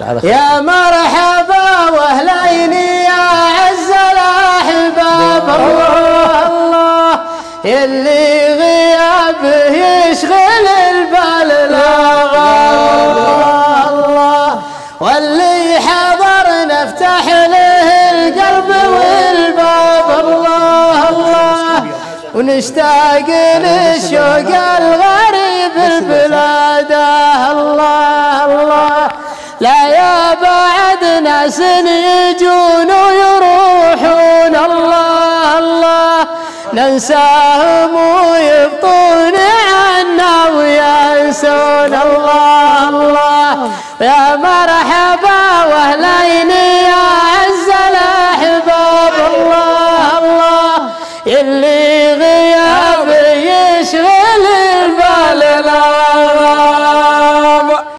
يا مرحبا وأهلين يا عز الأحباب. الله الله اللي غيابه يشغل البال. لا الله الله واللي حضر نفتح له القلب والباب. الله الله. ونشتاق للشوق لا يا بعد ناس يجون ويروحون. الله الله. ننساهم ويبطون عنا وينسون. الله الله. يا مرحبا واهلين يا عز الأحباب. الله الله. اللي غياب يشغل البال. الله